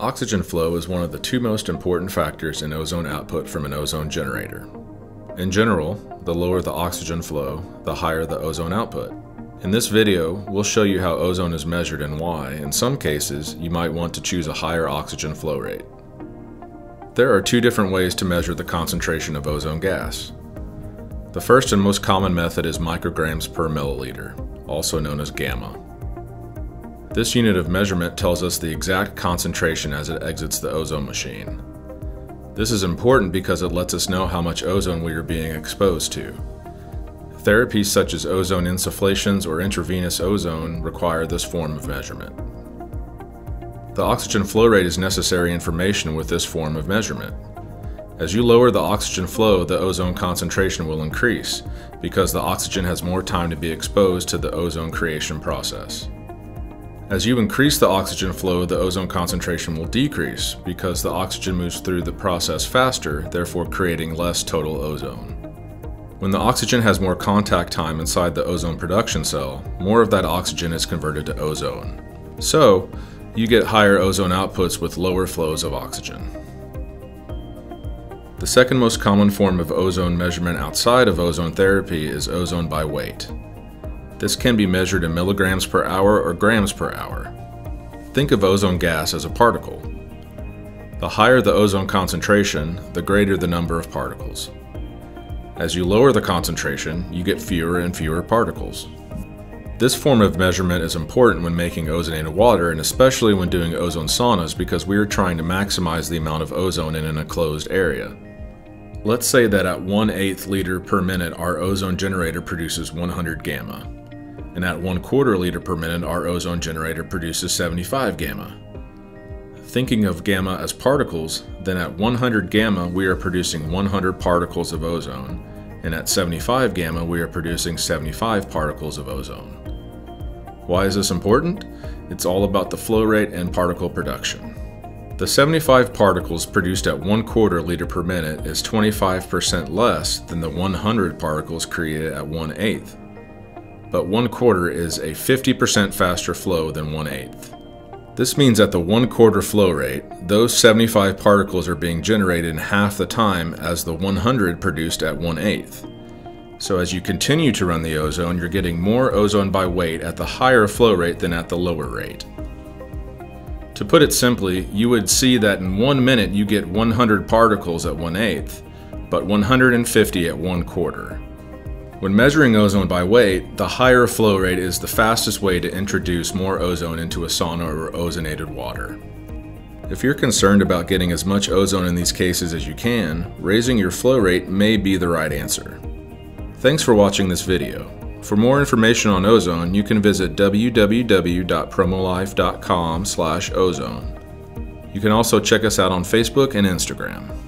Oxygen flow is one of the two most important factors in ozone output from an ozone generator. In general, the lower the oxygen flow, the higher the ozone output. In this video, we'll show you how ozone is measured and why, in some cases, you might want to choose a higher oxygen flow rate. There are two different ways to measure the concentration of ozone gas. The first and most common method is micrograms per milliliter, also known as gamma. This unit of measurement tells us the exact concentration as it exits the ozone machine. This is important because it lets us know how much ozone we are being exposed to. Therapies such as ozone insufflations or intravenous ozone require this form of measurement. The oxygen flow rate is necessary information with this form of measurement. As you lower the oxygen flow, the ozone concentration will increase because the oxygen has more time to be exposed to the ozone creation process. As you increase the oxygen flow, the ozone concentration will decrease because the oxygen moves through the process faster, therefore creating less total ozone. When the oxygen has more contact time inside the ozone production cell, more of that oxygen is converted to ozone. So, you get higher ozone outputs with lower flows of oxygen. The second most common form of ozone measurement outside of ozone therapy is ozone by weight. This can be measured in milligrams per hour or grams per hour. Think of ozone gas as a particle. The higher the ozone concentration, the greater the number of particles. As you lower the concentration, you get fewer and fewer particles. This form of measurement is important when making ozonated water and especially when doing ozone saunas because we are trying to maximize the amount of ozone in an enclosed area. Let's say that at 1 8th liter per minute our ozone generator produces 100 gamma and at 1 quarter liter per minute, our ozone generator produces 75 gamma. Thinking of gamma as particles, then at 100 gamma, we are producing 100 particles of ozone, and at 75 gamma, we are producing 75 particles of ozone. Why is this important? It's all about the flow rate and particle production. The 75 particles produced at 1 quarter liter per minute is 25% less than the 100 particles created at 1 eighth but 1 quarter is a 50% faster flow than 1 eighth. This means at the 1 quarter flow rate, those 75 particles are being generated in half the time as the 100 produced at 1 eighth. So as you continue to run the ozone, you're getting more ozone by weight at the higher flow rate than at the lower rate. To put it simply, you would see that in one minute you get 100 particles at 1 eighth, but 150 at 1 quarter. When measuring ozone by weight, the higher flow rate is the fastest way to introduce more ozone into a sauna or ozonated water. If you're concerned about getting as much ozone in these cases as you can, raising your flow rate may be the right answer. Thanks for watching this video. For more information on ozone, you can visit www.promolife.com ozone. You can also check us out on Facebook and Instagram.